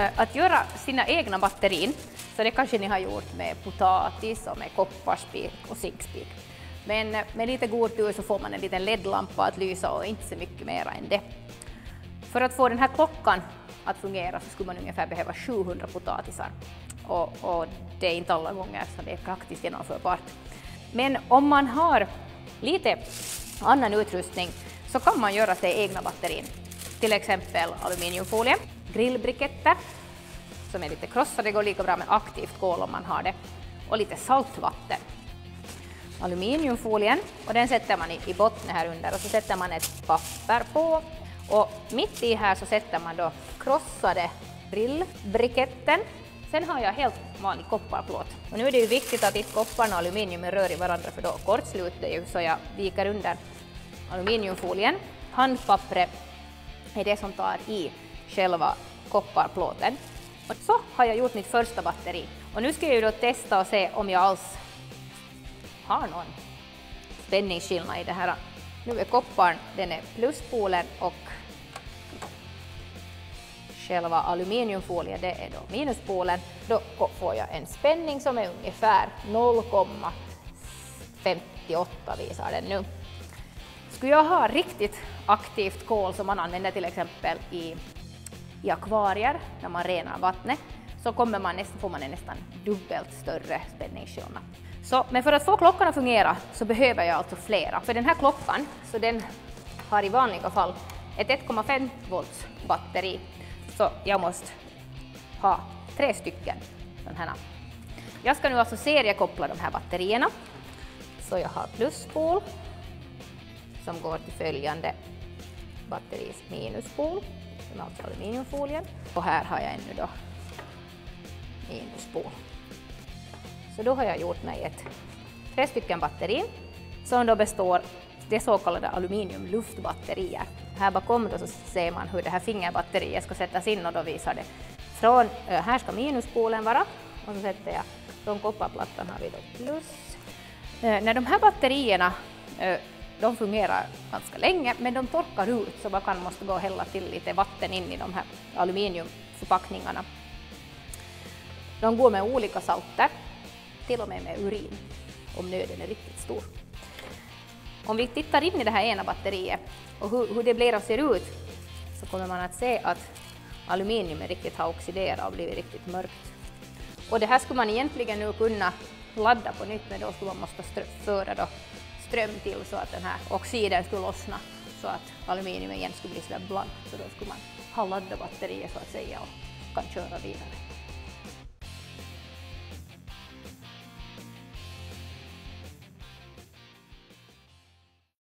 Eh, att göra sina egna batterin, så det kanske ni har gjort med potatis och med kopparspik och zinkspik. Men eh, med lite god tur så får man en liten LED-lampa att lysa och inte så mycket mer än det. För att få den här klockan att fungera så skulle man ungefär behöva 700 potatisar. Och, och det är inte alla gånger så det är praktiskt genomförbart. Men om man har lite annan utrustning så kan man göra sig egna batterin. Till exempel aluminiumfolie, grillbriketter som är lite krossade, det går lika bra med aktivt kol om man har det, och lite saltvatten. Aluminiumfolien, och den sätter man i, i botten här under och så sätter man ett papper på och mitt i här så sätter man då krossade grillbriketten. Sen har jag helt vanlig kopparplåt. Och nu är det ju viktigt att inte kopparn och aluminiumet rör i varandra för då kortsluter det ju så jag viker under aluminiumfolien. Handpappret är det som tar i själva kopparplåten. Och så har jag gjort mitt första batteri. Och nu ska jag ju då testa och se om jag alls har någon spänningsskillnad i det här. Nu är kopparn, den är pluspolen och själva aluminiumfolien, det är då minuspolen. Då får jag en spänning som är ungefär 0,58 visar den nu. Skulle jag ha riktigt aktivt kol som man använder till exempel i, i akvarier när man renar vattnet så kommer man nästan, får man en nästan dubbelt större spänningsskillnad. Så, men för att få klockan att fungera så behöver jag alltså flera. För den här klockan, så den har i vanliga fall ett 1,5 volts batteri. Så jag måste ha tre stycken den här. Jag ska nu alltså seriekoppla de här batterierna. Så jag har pluspol som går till följande batteris minuspol, resten av aluminiumfolien. Och här har jag ännu då minuspol. Så då har jag gjort mig ett tre stycken batteri som då består det så kallade aluminiumluftbatterier. Här bakom då så ser man hur det här fingerbatteriet ska sättas in och då visar det från, här ska minuspolen vara och så sätter jag från kopparplattan har vi då plus. När de här batterierna de fungerar ganska länge men de torkar ut så man kan måste gå och hälla till lite vatten in i de här aluminiumförpackningarna. De går med olika salter, till och med med urin om nöden är riktigt stor. Om vi tittar in i det här ena batteriet och hur, hur det blir och ser ut så kommer man att se att aluminiumet riktigt har oxiderat och blivit riktigt mörkt. Och det här skulle man egentligen nu kunna ladda på nytt men då skulle man måste föra då ström till så att den här oxiden skulle lossna så att aluminium igen skulle bli sådär blankt så då skulle man ha laddat batteriet så att säga och kan köra vidare.